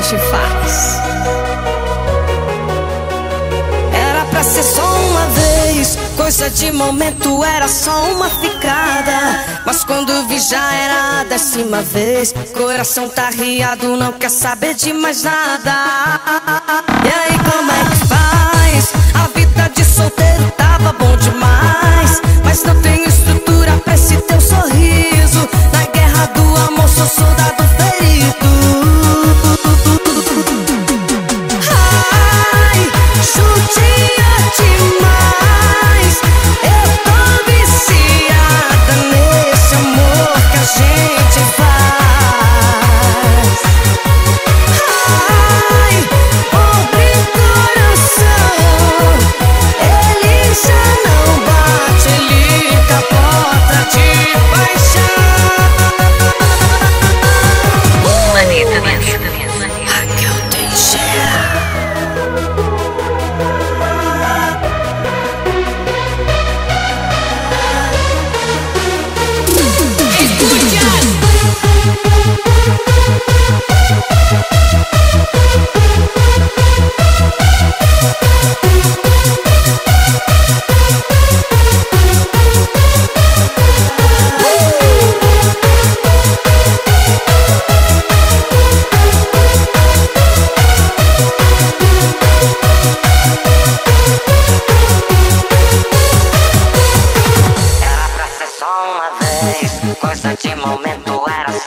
gente faz. Era pra ser só uma vez Coisa de momento, era só uma ficada. Mas quando vi já era a décima vez Coração tá riado, não quer saber de mais nada. E aí como é que faz?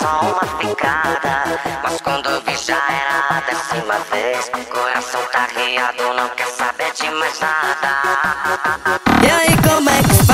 Só uma ficada. Mas quando vi já era a décima vez. Coração tá riado, não quer saber de mais nada. E aí como é que